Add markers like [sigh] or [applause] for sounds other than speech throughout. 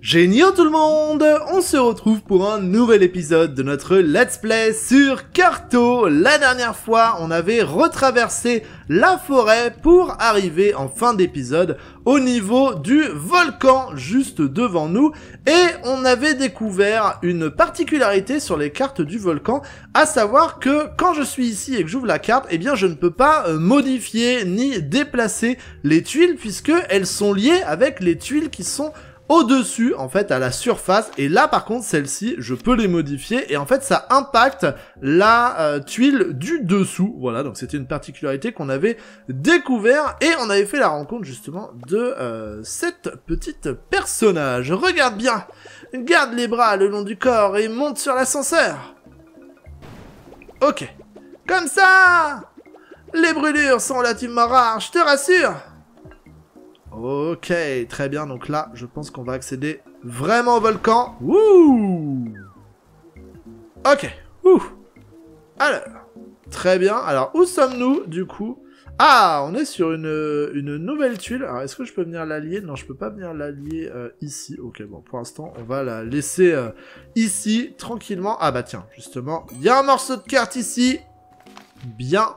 Génial tout le monde On se retrouve pour un nouvel épisode de notre Let's Play sur Carto. La dernière fois, on avait retraversé la forêt pour arriver en fin d'épisode au niveau du volcan juste devant nous. Et on avait découvert une particularité sur les cartes du volcan, à savoir que quand je suis ici et que j'ouvre la carte, eh bien je ne peux pas euh, modifier ni déplacer les tuiles puisque elles sont liées avec les tuiles qui sont au-dessus, en fait, à la surface. Et là, par contre, celle-ci, je peux les modifier. Et en fait, ça impacte la euh, tuile du dessous. Voilà, donc c'était une particularité qu'on avait découvert. Et on avait fait la rencontre, justement, de euh, cette petite personnage. Regarde bien Garde les bras le long du corps et monte sur l'ascenseur Ok. Comme ça Les brûlures sont relativement rares, je te rassure Ok, très bien. Donc là, je pense qu'on va accéder vraiment au volcan. Wouh Ok. Ouh. Alors, très bien. Alors, où sommes-nous, du coup? Ah, on est sur une, une nouvelle tuile. Alors, est-ce que je peux venir l'allier? Non, je peux pas venir l'allier euh, ici. Ok, bon, pour l'instant, on va la laisser euh, ici, tranquillement. Ah bah tiens, justement, il y a un morceau de carte ici. Bien.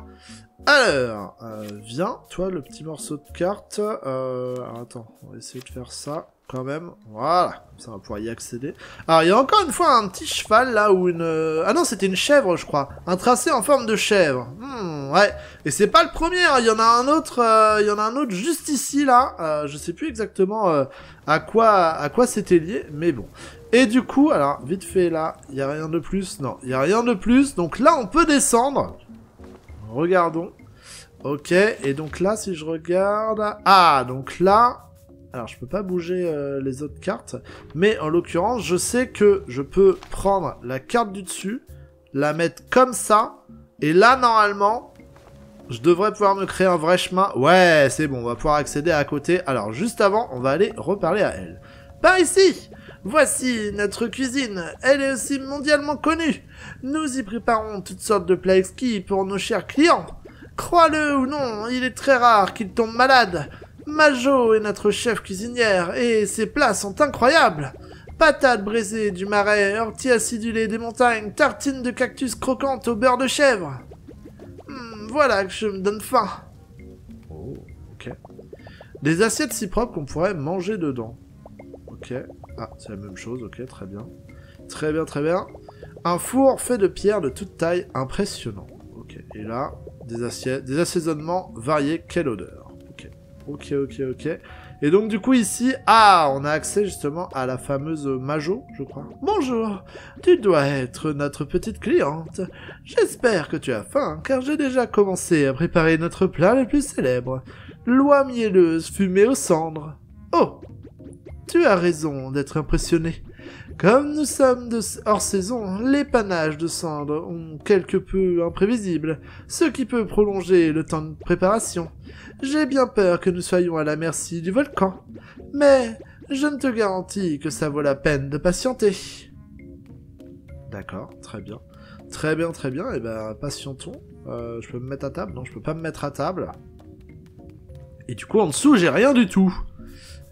Alors, euh, viens, toi, le petit morceau de carte. Euh, attends, on va essayer de faire ça quand même. Voilà, comme ça on va pouvoir y accéder. Alors, il y a encore une fois un petit cheval là, ou une... Euh, ah non, c'était une chèvre, je crois. Un tracé en forme de chèvre. Hmm, ouais. Et c'est pas le premier, hein. il y en a un autre, euh, il y en a un autre juste ici, là. je sais plus exactement à quoi, à quoi c'était lié, mais bon. Et du coup, alors, vite fait là, il y a rien de plus. Non, il y a rien de plus. Donc là, on peut descendre. Regardons. Ok, et donc là, si je regarde... Ah, donc là... Alors, je peux pas bouger euh, les autres cartes, mais en l'occurrence, je sais que je peux prendre la carte du dessus, la mettre comme ça, et là, normalement, je devrais pouvoir me créer un vrai chemin. Ouais, c'est bon, on va pouvoir accéder à côté. Alors, juste avant, on va aller reparler à elle. Par ici Voici notre cuisine. Elle est aussi mondialement connue. Nous y préparons toutes sortes de plats exquis pour nos chers clients. Crois-le ou non, il est très rare qu'il tombe malade. Majo est notre chef cuisinière et ses plats sont incroyables. Patates braisées du marais, orties acidulées des montagnes, tartines de cactus croquantes au beurre de chèvre. Hmm, voilà que je me donne faim. Oh, ok. Des assiettes si propres qu'on pourrait manger dedans. Ok. Ah, c'est la même chose, ok, très bien. Très bien, très bien. Un four fait de pierre de toute taille, impressionnant. Ok, et là, des assiettes, des assaisonnements variés, quelle odeur. Ok, ok, ok, ok. Et donc du coup ici, ah, on a accès justement à la fameuse Majo, je crois. Bonjour, tu dois être notre petite cliente. J'espère que tu as faim, car j'ai déjà commencé à préparer notre plat le plus célèbre. L'oie mielleuse fumée aux cendres. Oh, tu as raison d'être impressionné. Comme nous sommes de hors saison, les panaches de cendres ont quelque peu imprévisibles, ce qui peut prolonger le temps de préparation. J'ai bien peur que nous soyons à la merci du volcan, mais je ne te garantis que ça vaut la peine de patienter. D'accord, très bien. Très bien, très bien, et eh ben patientons. Euh, je peux me mettre à table? Non, je peux pas me mettre à table. Et du coup, en dessous, j'ai rien du tout.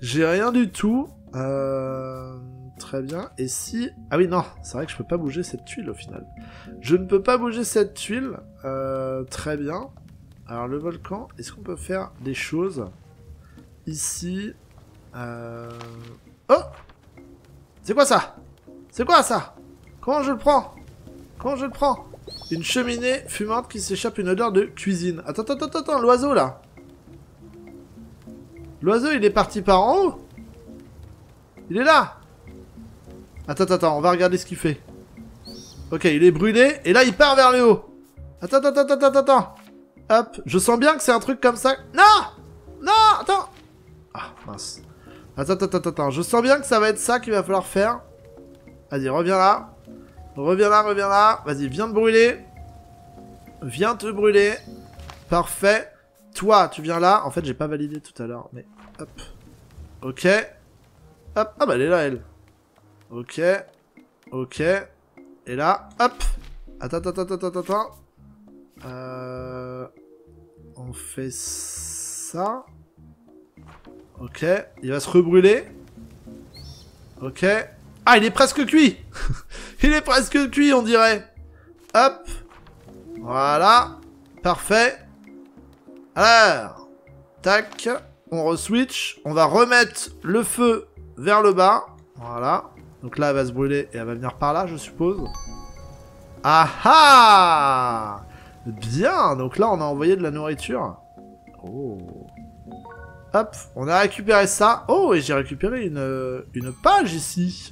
J'ai rien du tout. Euh... Très bien. Et si... Ah oui, non, c'est vrai que je peux pas bouger cette tuile au final. Je ne peux pas bouger cette tuile. Euh, très bien. Alors le volcan, est-ce qu'on peut faire des choses ici? Euh... Oh C'est quoi ça? C'est quoi ça? Comment je le prends? Comment je le prends? Une cheminée fumante qui s'échappe une odeur de cuisine. Attends, attends, attends, attends, l'oiseau là L'oiseau il est parti par en haut Il est là Attends, attends, on va regarder ce qu'il fait. Ok, il est brûlé, et là, il part vers le haut. Attends, attends, attends, attends, attends. Hop, je sens bien que c'est un truc comme ça. Non Non, attends Ah, mince. Attends, attends, attends, attends. Je sens bien que ça va être ça qu'il va falloir faire. Vas-y, reviens là. Reviens là, reviens là. Vas-y, viens te brûler. Viens te brûler. Parfait. Toi, tu viens là. En fait, j'ai pas validé tout à l'heure, mais hop. Ok. Hop. Ah bah, elle est là, elle. Ok. Ok. Et là, hop Attends, attends, attends, attends, attends. Euh... On fait ça. Ok. Il va se rebrûler. Ok. Ah, il est presque cuit [laughs] Il est presque cuit, on dirait. Hop. Voilà. Parfait. Alors. Tac. On re-switch. On va remettre le feu vers le bas. Voilà. Donc là, elle va se brûler et elle va venir par là, je suppose. Ah ah Bien Donc là, on a envoyé de la nourriture. Oh. Hop, on a récupéré ça. Oh, et j'ai récupéré une, une page ici.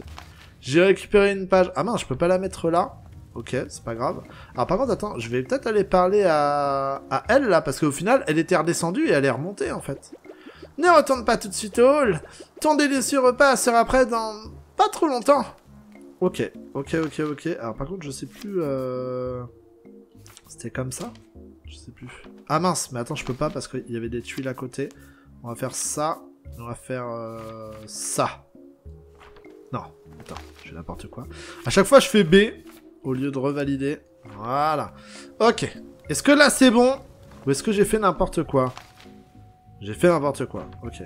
J'ai récupéré une page. Ah mince, je peux pas la mettre là. Ok, c'est pas grave. Alors par contre, attends, je vais peut-être aller parler à, à elle là, parce qu'au final, elle était redescendue et elle est remontée en fait. Ne retourne pas tout de suite au hall. Ton délicieux repas sera prêt dans pas trop longtemps. Ok, ok, ok, ok. Alors par contre, je sais plus... Euh... C'était comme ça? Je sais plus. Ah mince, mais attends, je peux pas parce qu'il y avait des tuiles à côté. On va faire ça. On va faire euh... ça. Non, attends, je fais n'importe quoi. À chaque fois, je fais B au lieu de revalider. Voilà. Ok. Est-ce que là, c'est bon Ou est-ce que j'ai fait n'importe quoi? J'ai fait n'importe quoi. Ok.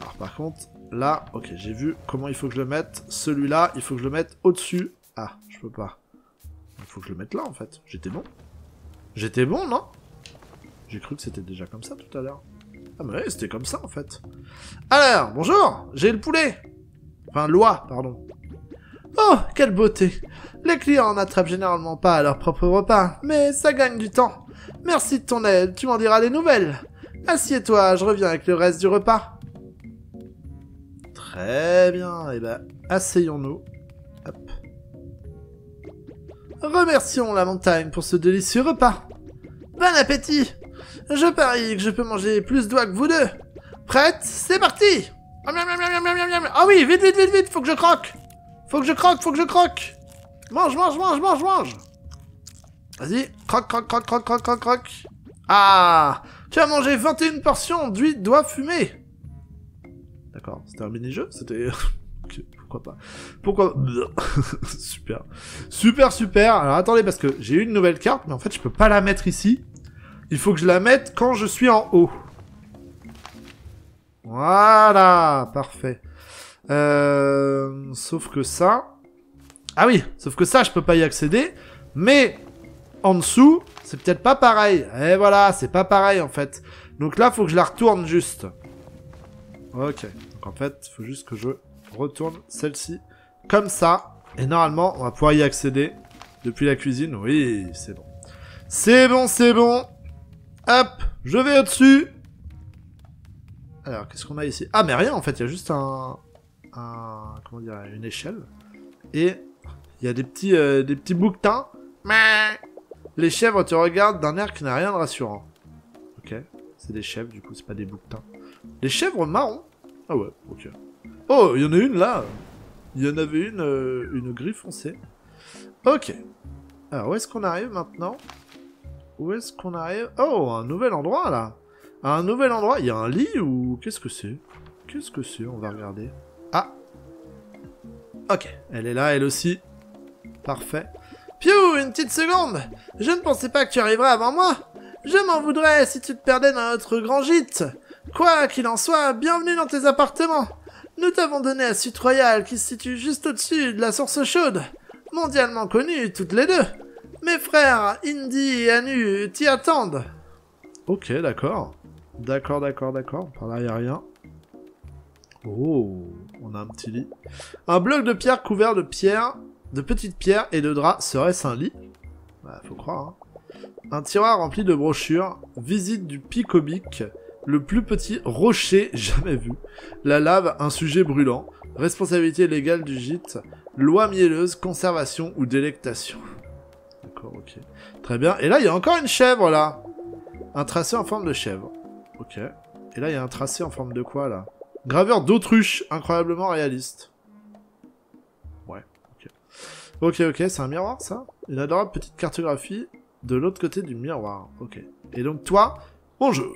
Alors par contre, là, ok, j'ai vu comment il faut que je le mette. Celui-là, il faut que je le mette au-dessus. Ah, je peux pas. Il faut que je le mette là, en fait. J'étais bon. J'étais bon, non? J'ai cru que c'était déjà comme ça tout à l'heure. Ah mais c'était comme ça, en fait. Alors, bonjour J'ai le poulet Enfin, loi, pardon. Oh, quelle beauté Les clients n'attrapent généralement pas à leur propre repas, mais ça gagne du temps. Merci de ton aide, tu m'en diras des nouvelles. Assieds-toi, je reviens avec le reste du repas. Très bien, et eh ben, asseyons-nous. Hop. Remercions la montagne pour ce délicieux repas. Bon appétit Je parie que je peux manger plus d'oies que vous deux. Prête C'est parti Ah oui, vite, vite, vite, vite, faut que je croque Faut que je croque, faut que je croque Mange, mange, mange, mange, mange Vas-y, croque, croque, croque, croque, croque, croque, croque. Ah Tu as mangé 21 portions d'huile d'oie fumée D'accord, c'était un mini-jeu C'était... pourquoi pas Pourquoi [laughs] Super. Super, super. Alors attendez, parce que j'ai une nouvelle carte, mais en fait, je peux pas la mettre ici. Il faut que je la mette quand je suis en haut. Voilà, parfait. Euh, sauf que ça... Ah oui, sauf que ça, je peux pas y accéder. Mais en dessous, c'est peut-être pas pareil. Et voilà, c'est pas pareil en fait. Donc là, faut que je la retourne juste. Ok. Donc en fait, faut juste que je retourne celle-ci comme ça. Et normalement, on va pouvoir y accéder depuis la cuisine. Oui, c'est bon. C'est bon, c'est bon. Hop, je vais au-dessus. Alors, qu'est-ce qu'on a ici? Ah, mais rien, en fait. Il y a juste un... comment dire Une échelle. Et il y a des petits, euh, des petits bouquetins. Les chèvres te regardent d'un air qui n'a rien de rassurant. Ok. C'est des chèvres, du coup, c'est pas des bouquetins. Des chèvres marrons Ah ouais, ok. Oh, il y en a une là Il y en avait une, euh, une gris foncée. Ok. Alors, où est-ce qu'on arrive maintenant? Où est-ce qu'on arrive? Oh, un nouvel endroit là Un nouvel endroit Il y a un lit ou... Qu'est-ce que c'est? Qu'est-ce que c'est? On va regarder. Ah Ok, elle est là, elle aussi. Parfait. Piou, une petite seconde Je ne pensais pas que tu arriverais avant moi Je m'en voudrais si tu te perdais dans notre grand gîte Quoi qu'il en soit, bienvenue dans tes appartements nous t'avons donné un suite royal qui se situe juste au-dessus de la source chaude, mondialement connue toutes les deux. Mes frères, Indy et Anu, t'y attendent. Ok, d'accord. D'accord, d'accord, d'accord. Par là, rien. Oh, on a un petit lit. Un bloc de pierre couvert de pierres, de petites pierres et de draps. Serait-ce un lit? Bah, faut croire. Hein. Un tiroir rempli de brochures. Visite du Picobic le plus petit rocher [laughs] jamais vu. La lave, un sujet brûlant. Responsabilité légale du gîte. Loi mielleuse, conservation ou délectation. [laughs] D'accord, ok. Très bien. Et là, il y a encore une chèvre, là. Un tracé en forme de chèvre. Ok. Et là, il y a un tracé en forme de quoi, là? Graveur d'autruche, incroyablement réaliste. Ouais, ok. Ok, ok, c'est un miroir, ça Une adorable petite cartographie de l'autre côté du miroir. Ok. Et donc, toi, bonjour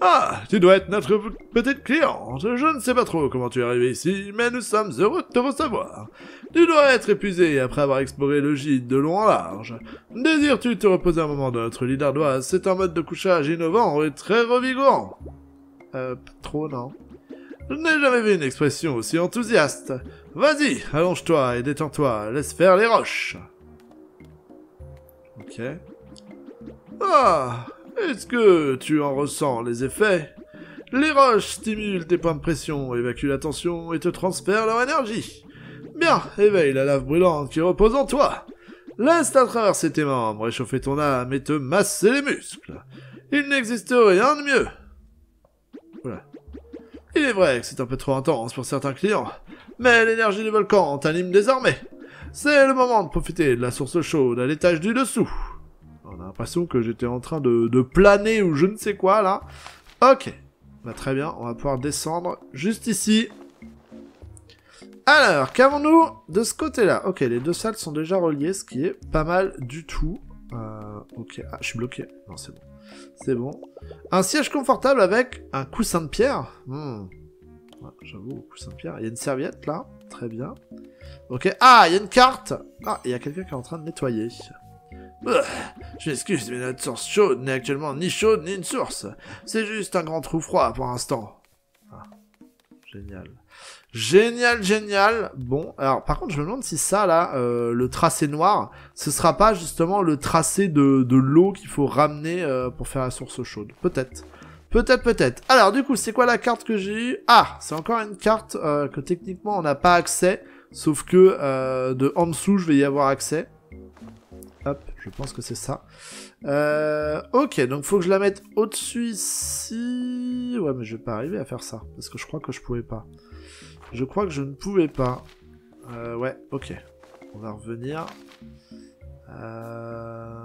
Ah, tu dois être notre petite cliente. Je ne sais pas trop comment tu es arrivé ici, mais nous sommes heureux de te recevoir. Tu dois être épuisé après avoir exploré le gîte de long en large. Désires-tu te reposer un moment dans notre lit d'ardoise C'est un mode de couchage innovant et très revigorant. Euh, trop, non. Je n'ai jamais vu une expression aussi enthousiaste. Vas-y, allonge-toi et détends-toi, laisse faire les roches. Ok. Ah, est-ce que tu en ressens les effets? Les roches stimulent tes points de pression, évacuent la tension et te transfèrent leur énergie. Bien, éveille la lave brûlante qui repose en toi. Laisse-la traverser tes membres, réchauffer ton âme et te masser les muscles. Il n'existe rien de mieux. Voilà. Il est vrai que c'est un peu trop intense pour certains clients, mais l'énergie du volcan t'anime désormais. C'est le moment de profiter de la source chaude à l'étage du dessous. On a l'impression que j'étais en train de, planer ou je ne sais quoi là. Ok. Bah, très bien, on va pouvoir descendre juste ici. Alors, qu'avons-nous de ce côté-là? Ok, les deux salles sont déjà reliées, ce qui est pas mal du tout. Euh, ok, ah, je suis bloqué. Non, c'est bon. C'est bon. Un siège confortable avec un coussin de pierre. Hmm. J'avoue, coussin de pierre. Il y a une serviette là. Très bien. Ok. Ah, il y a une carte. Ah, il y a quelqu'un qui est en train de nettoyer. Je m'excuse, mais notre source chaude n'est actuellement ni chaude ni une source. C'est juste un grand trou froid pour l'instant. Ah, génial. Génial, génial. Bon, alors par contre, je me demande si ça, là, euh, le tracé noir, ce sera pas justement le tracé de, de l'eau qu'il faut ramener euh, pour faire la source chaude. Peut-être. Peut-être, peut-être. Alors, du coup, c'est quoi la carte que j'ai eue? Ah, c'est encore une carte euh, que techniquement, on n'a pas accès. Sauf que de en dessous, je vais y avoir accès. Hop, je pense que c'est ça. Euh, ok, donc faut que je la mette au-dessus ici. Ouais, mais je vais pas arriver à faire ça. Parce que je crois que je pouvais pas. Je crois que je ne pouvais pas. Euh, ouais, ok. On va revenir. Euh...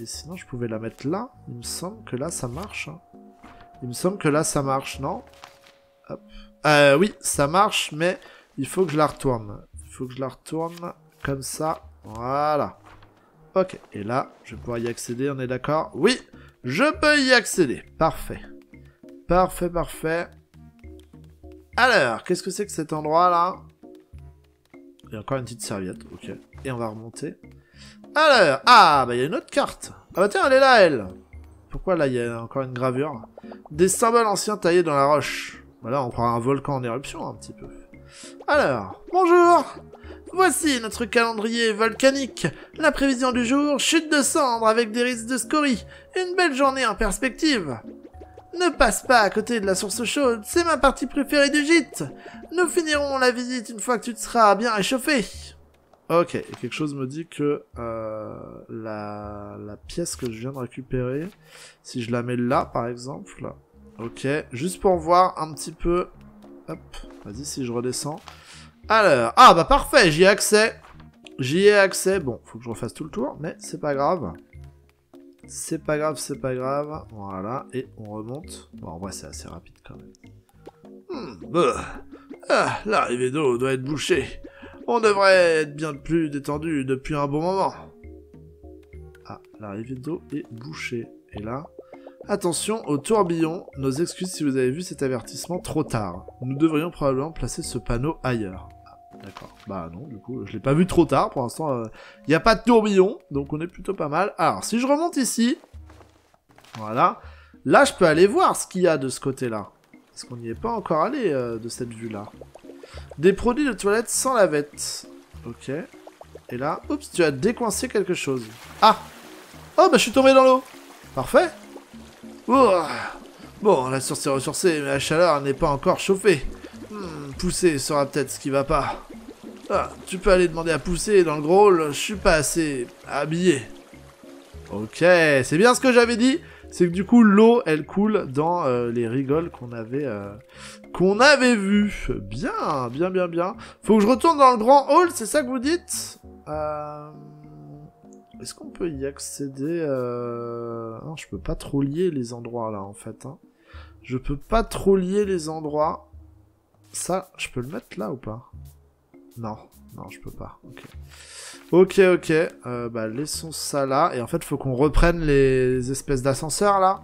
Et sinon, je pouvais la mettre là. Il me semble que là, ça marche. Hein. Il me semble que là, ça marche, non? Hop. Euh, oui, ça marche, mais il faut que je la retourne. Il faut que je la retourne comme ça. Voilà. Ok, et là, je vais pouvoir y accéder, on est d'accord? Oui, je peux y accéder. Parfait. Parfait, parfait. Alors, qu'est-ce que c'est que cet endroit-là? Il y a encore une petite serviette, ok. Et on va remonter. Alors, ah, bah il y a une autre carte. Ah bah tiens, elle est là, elle. Pourquoi là, il y a encore une gravure? Des symboles anciens taillés dans la roche. Voilà, on croit un volcan en éruption, un petit peu. Alors, bonjour Voici notre calendrier volcanique. La prévision du jour, chute de cendres avec des risques de scorie. Une belle journée en perspective. Ne passe pas à côté de la source chaude, c'est ma partie préférée du gîte. Nous finirons la visite une fois que tu te seras bien réchauffé. Ok, et quelque chose me dit que euh, la, pièce que je viens de récupérer, si je la mets là par exemple, ok, juste pour voir un petit peu, hop, vas-y si je redescends, alors, ah bah parfait, j'y ai accès. J'y ai accès. Bon, faut que je refasse tout le tour, mais c'est pas grave. C'est pas grave, c'est pas grave. Voilà, et on remonte. Bon, en vrai, c'est assez rapide quand même. Hmm, bah. Ah, l'arrivée d'eau doit être bouchée. On devrait être bien plus détendu depuis un bon moment. Ah, l'arrivée d'eau est bouchée. Et là, Attention au tourbillon, nos excuses si vous avez vu cet avertissement trop tard. Nous devrions probablement placer ce panneau ailleurs. D'accord. Bah non, du coup, je l'ai pas vu trop tard. Pour l'instant, il euh, n'y a pas de tourbillon, donc on est plutôt pas mal. Alors, si je remonte ici, voilà, là, je peux aller voir ce qu'il y a de ce côté-là. Parce qu'on n'y est pas encore allé euh, de cette vue-là. Des produits de toilette sans lavette. Ok. Et là, oups, tu as décoincé quelque chose. Ah Oh, bah je suis tombé dans l'eau. Parfait. Bon, la source est ressourcée, mais la chaleur n'est pas encore chauffée. Hmm, pousser sera peut-être ce qui va pas. Ah, tu peux aller demander à pousser dans le hall, je suis pas assez habillé. Ok, c'est bien ce que j'avais dit. C'est que du coup, l'eau, elle coule dans euh, les rigoles qu'on avait euh, qu'on avait vues. Bien, bien, bien, bien. Faut que je retourne dans le grand hall, c'est ça que vous dites? Euh... Est-ce qu'on peut y accéder euh... Je peux pas trop lier les endroits là en fait. Hein. Je peux pas trop lier les endroits. Ça, je peux le mettre là ou pas? Non, non, je peux pas. Ok, ok, ok. Euh, bah, laissons ça là. Et en fait, faut qu'on reprenne les espèces d'ascenseurs là.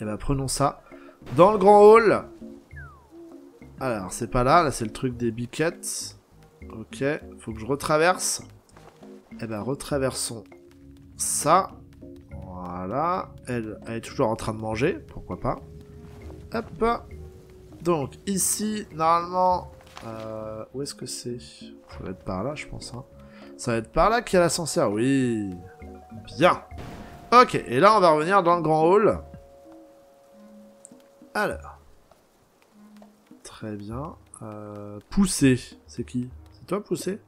Et bah prenons ça. Dans le grand hall. Alors, c'est pas là. Là, c'est le truc des biquettes. Ok. Faut que je retraverse. Et ben, retraversons ça. Voilà. Elle est toujours en train de manger. Pourquoi pas. Hop. Donc, ici, normalement... Euh, où est-ce que c'est? Ça va être par là, je pense. Hein. Ça va être par là qu'il y a l'ascenseur. Oui. Bien. Ok, et là, on va revenir dans le grand hall. Alors. Très bien. Euh, pousser. C'est qui? C'est toi, Pousser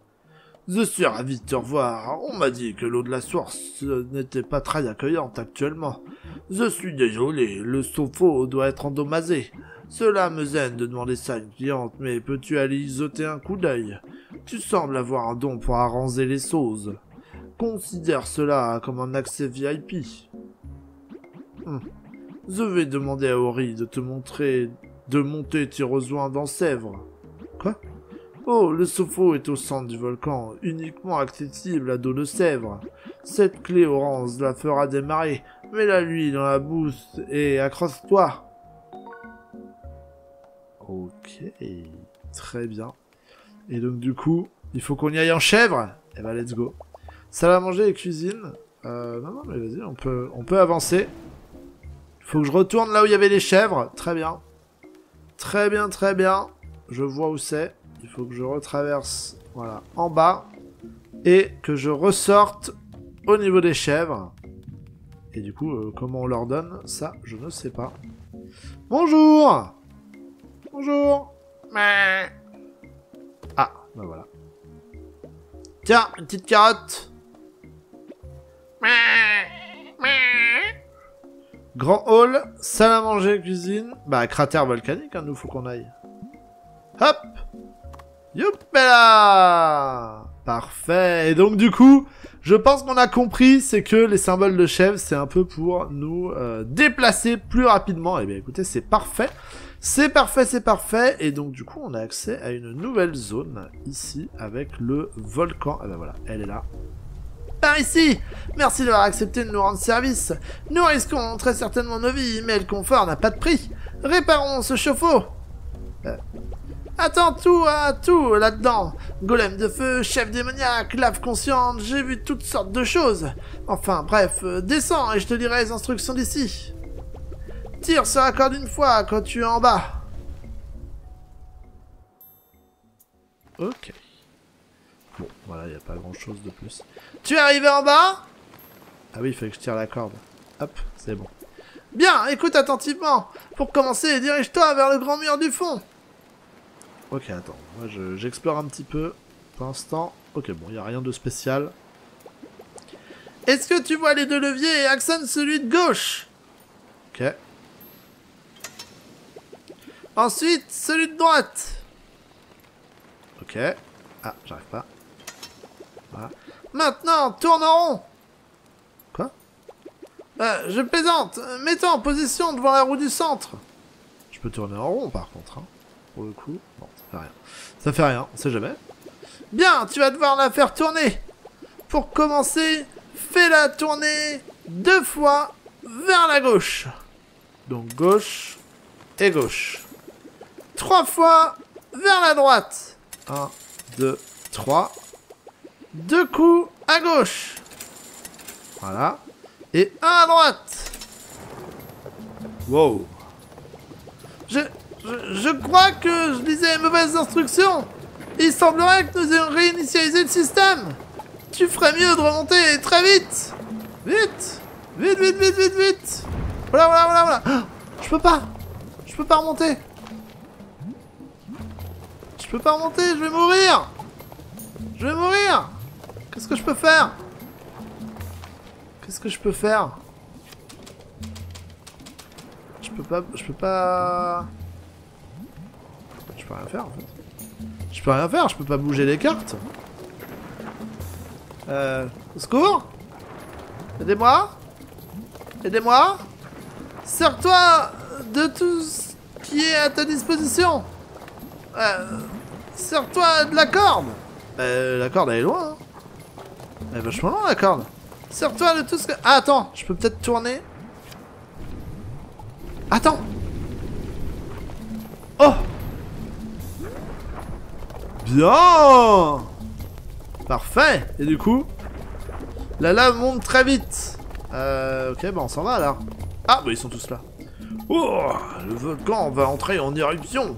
Je suis ravi de te revoir. On m'a dit que l'eau de la source n'était pas très accueillante actuellement. Je suis désolé, le sofa doit être endommagé. Cela me gêne de demander ça à une cliente, mais peux-tu aller y un coup d'œil? Tu sembles avoir un don pour arranger les choses. Considère cela comme un accès VIP. Hmm. Je vais demander à Ori de te montrer, de monter tes rejoints dans Sèvres. Quoi? Oh, le Sopho est au centre du volcan, uniquement accessible à dos de Sèvres. Cette clé orange la fera démarrer. Mets-la-lui dans la bouche et accroche-toi. Ok, très bien. Et donc du coup, il faut qu'on y aille en chèvre? Eh ben let's go. Ça va manger et cuisine. Euh, non, non, mais vas-y, on peut, on peut avancer. Il faut que je retourne là où il y avait les chèvres. Très bien. Très bien, très bien. Je vois où c'est. Il faut que je retraverse, voilà, en bas. Et que je ressorte au niveau des chèvres. Et du coup, euh, comment on leur donne? Ça, je ne sais pas. Bonjour Bonjour Ah, bah voilà. Tiens, une petite carotte Grand hall, salle à manger, cuisine. Bah, cratère volcanique, hein, nous, faut qu'on aille. Hop Youpela Parfait Et donc, du coup, je pense qu'on a compris, c'est que les symboles de chèvre, c'est un peu pour nous euh, déplacer plus rapidement. Eh bien, écoutez, c'est parfait. C'est parfait, c'est parfait. Et donc, du coup, on a accès à une nouvelle zone, ici, avec le volcan. Ah ben voilà, elle est là par ici Merci d'avoir accepté de nous rendre service. Nous risquons très certainement nos vies, mais le confort n'a pas de prix. Réparons ce chauffe-eau. Euh, attends tout à tout là-dedans. Golem de feu, chef démoniaque, lave consciente, j'ai vu toutes sortes de choses. Enfin bref, euh, descends et je te dirai les instructions d'ici. Tire sur la corde une fois quand tu es en bas. Ok. Bon, voilà, il n'y a pas grand chose de plus. Tu es arrivé en bas? Ah oui, il fallait que je tire la corde. Hop, c'est bon. Bien, écoute attentivement. Pour commencer, dirige-toi vers le grand mur du fond. Ok, attends. Moi, j'explore un petit peu. Pour l'instant. Ok, bon, il n'y a rien de spécial. Est-ce que tu vois les deux leviers et actionne celui de gauche? Ok. Ensuite, celui de droite. Ok. Ah, j'arrive pas. Maintenant, tourne en rond Quoi? Euh, Je plaisante Mets-toi en position devant la roue du centre Je peux tourner en rond, par contre. Hein. Pour le coup. Bon, ça fait rien. Ça fait rien, on sait jamais. Bien, tu vas devoir la faire tourner Pour commencer, fais-la tourner deux fois vers la gauche. Donc gauche et gauche. Trois fois vers la droite. Un, deux, trois. Deux coups à gauche. Voilà. Et un à droite. Wow. Je, je, crois que je lisais les mauvaises instructions. Il semblerait que nous ayons réinitialisé le système. Tu ferais mieux de remonter très vite. Vite. Vite, vite, vite, vite, vite. Voilà, voilà, voilà, voilà. Je peux pas. Je peux pas remonter. Je peux pas remonter, je vais mourir. Je vais mourir. Qu'est-ce que je peux faire? Qu'est-ce que je peux faire? Je peux pas... Je peux pas... Je peux rien faire en fait. Je peux rien faire, je peux pas bouger les cartes. Euh... Au secours? Aidez-moi Aidez-moi Sers-toi de tout ce qui est à ta disposition euh... Sers-toi de la corde euh, La corde elle est loin hein. Elle est vachement loin la corde. Sers-toi de tout ce que... Ah attends, je peux peut-être tourner. Attends Oh Bien Parfait Et du coup La lave monte très vite Euh... Ok, bah on s'en va alors. Ah, bah ils sont tous là. Oh Le volcan va entrer en éruption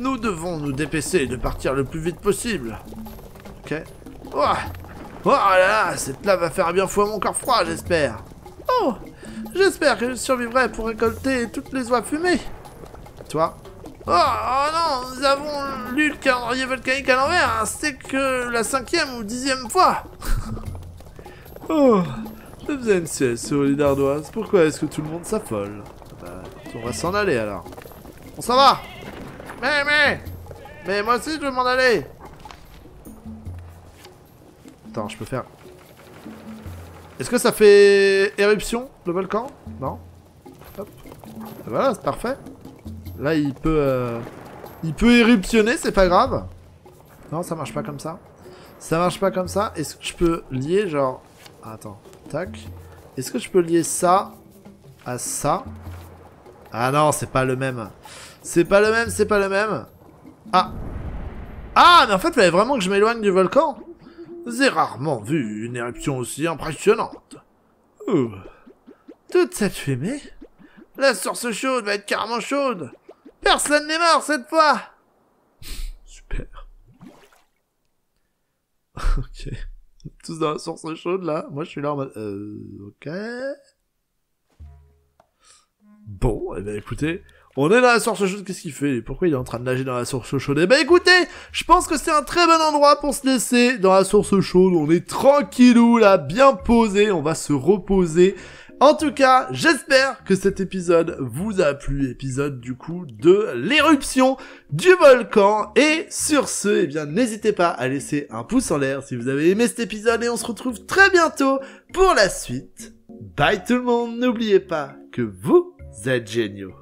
Nous devons nous dépêcher de partir le plus vite possible. Ok. Oh Oh là là, cette lave va faire bien fou à mon corps froid, j'espère. Oh J'espère que je survivrai pour récolter toutes les oies fumées. Toi oh, oh, non, nous avons lu le calendrier volcanique à l'envers. Hein. C'est que la cinquième ou dixième fois. [laughs] oh, je faisais une sieste sur. Pourquoi est-ce que tout le monde s'affole? Bah, On va s'en aller alors. On s'en va Mais, mais Mais moi aussi je veux m'en aller Attends, je peux faire... Est-ce que ça fait éruption, le volcan? Non? Hop. Voilà, c'est parfait. Là, il peut... Euh, il peut éruptionner, c'est pas grave. Non, ça marche pas comme ça. Ça marche pas comme ça. Est-ce que je peux lier, genre... Attends, tac. Est-ce que je peux lier ça à ça? Ah non, c'est pas le même. C'est pas le même, c'est pas le même. Ah Ah, mais en fait, il fallait vraiment que je m'éloigne du volcan j'ai rarement vu une éruption aussi impressionnante. Toute cette fumée La source chaude va être carrément chaude Personne n'est mort cette fois [laughs] Super. [laughs] ok. Tous dans la source chaude là. Moi je suis là en mode... Euh... Ok. Bon, eh ben écoutez, on est dans la source chaude, qu'est-ce qu'il fait? Pourquoi il est en train de nager dans la source chaude? Eh ben écoutez, je pense que c'est un très bon endroit pour se laisser dans la source chaude. On est tranquillou là, bien posé, on va se reposer. En tout cas, j'espère que cet épisode vous a plu, épisode du coup de l'éruption du volcan. Et sur ce, eh bien n'hésitez pas à laisser un pouce en l'air si vous avez aimé cet épisode et on se retrouve très bientôt pour la suite. Bye tout le monde, n'oubliez pas que vous êtes géniaux.